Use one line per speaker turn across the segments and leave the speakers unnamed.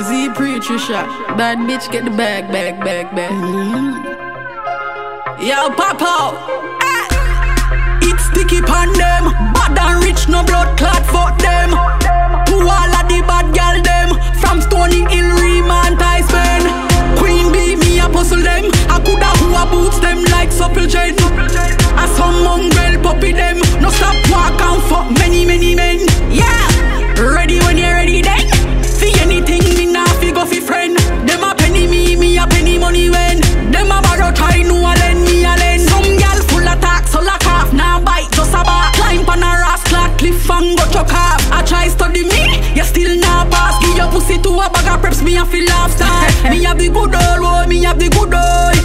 YZ preacher shot. Bad bitch get the bag, bag, bag, bag. Mm-hmm. Yo, pop out. Ah. It's sticky pan them. Bad and rich, no blood clot, for them. To all of the bad gal them. From Stony Hill, go off. I try study me, you still not pass. Give your pussy to a bag of preps, me a feel style. me have the good old boy, me have the good old.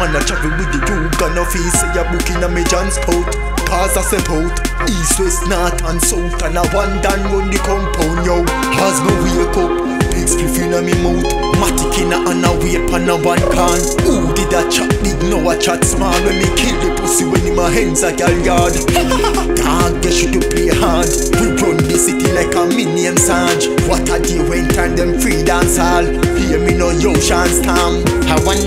Man a travel with the you Gonna face say a booking a me John Spout Cause I step out, east, west, north and south. And I one down run the compound yo. As me wake up, big spliff inna me mouth. Matic inna and a vape and a one can. Who did a chat big, no a chat small. When me kill the pussy when in my hands a gal yard. Dog, you should play hard. We run the city like a minion Sarge. What a day when turn them free dance hall. Hear me no yo chance Storm
I one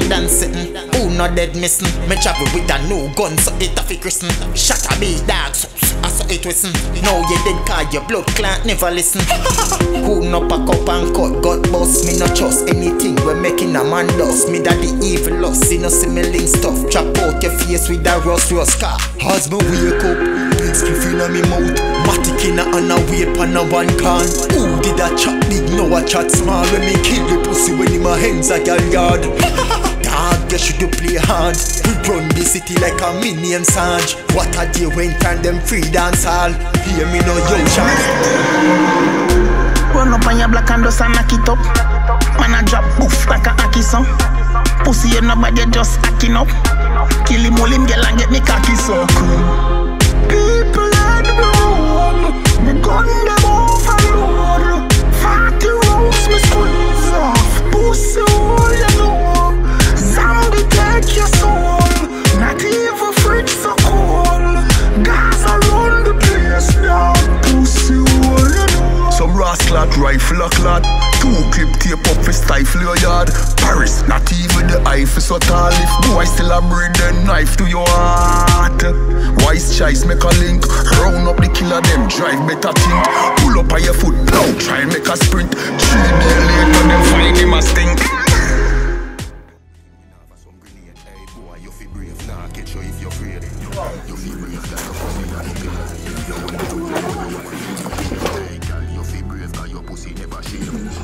not dead missing? Me travel with a new gun, so it a fi christen. Shot a big dog, so I saw it listen. Now you dead cause your blood clot never listen. who no pack up and cut, God boss me no trust anything. we're making a man dust. Me the evil lost, see no similar stuff. Chop out your face with a rust rust car.
Me wake up, spliff inna me mouth Matic inna and a vape and a one can Who did a chat big, no a chat small When me kill the pussy when in my hands a gal yard Dog, you should play hard We run the city like a minion Sarge What a day when turn them free dance hall Hear me no yo chance
Run up on your black and dust and knock it up. Man a drop poof like a hockey song. Pussy you nobody just hacking up. Kill him, all him, girl and get me cocky so cool. People on the road, me gun them
Some rascal rifle a clot Two clip tape up for stifle your yard. Paris, not even the eye for so tall. If boy still a bring the knife to your heart. Wise choice make a link. Round up the killer them drive better think. Pull up on your foot now try and make a sprint. Three day later them find him a stink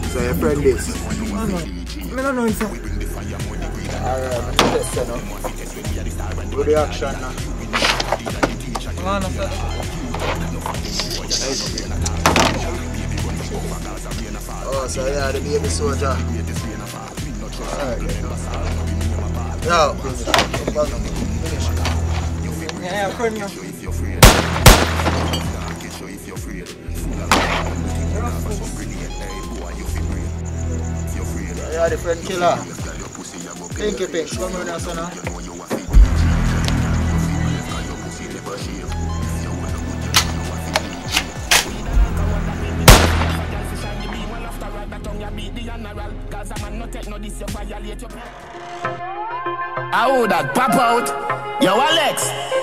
So your friend is?
I don't know if
Alright, test you know. Good reaction now.
Man, I said,
Oh, so yeah, the baby soldier. Alright. Yo, finish.
yeah, yeah, friend, yeah.
the friend killer. Pinky Pinks, come on us now.
How that pop out? Yo, Alex!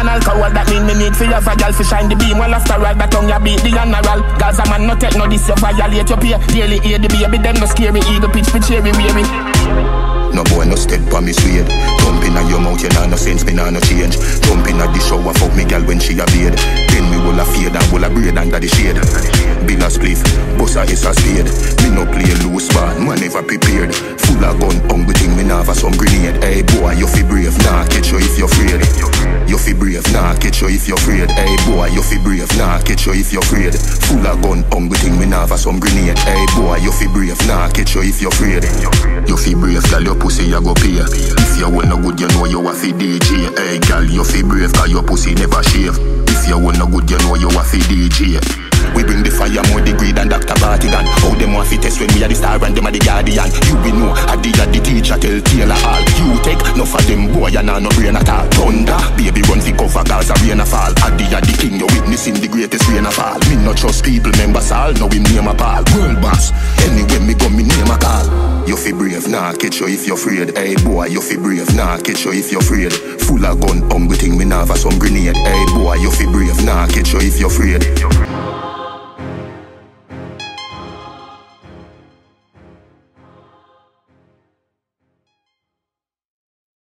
And alcohol, that mean me need for your girl to shine the beam. Well, after all, that tongue you beat the general. Gaza man, no take no this, you violate your peer. Daily hear the baby, them no scary. Eat the pitch for cherry, weary.
No boy no step on me suede Jump in your mouth, you know no sense, me nah no change Jump in the shower, fuck me gal when she a bathe Then me will a fade and will a braid under the shade a spliff, bust a is a spade. Me no play loose man, man never prepared. Full of gun, hungry thing, me have some grenade. Hey boy, you fi brave, nah catch you if you're afraid. You fi brave, nah catch you if you're afraid. Hey boy, you fi brave, nah catch you if you're afraid. Full of gun, hungry thing, me have some grenade. Hey boy, you fi brave, nah catch you if you're afraid. You fi brave, gal, your pussy you go pay. If you want no good, you know you a fi DJ Hey gal, you fi brave, cause your pussy never shave. If you want no good, you know you a fi DJ guardian. You be know, I did the teacher tell Taylor all. You take no for them boy, you nah no brain at all. Thunder, baby run fi cover Gaza rain a fall. I did the king, you witnessing the greatest rain a fall. Me not trust people, members all, know him name a Paul. World boss, anyway me go me name a call. You fi brave, nah catch you if you're afraid. Hey boy, you fi brave, nah catch you if you're afraid. Full of gun, hungry thing, me have some grenade. Hey boy, you fi brave, nah catch you if you're afraid.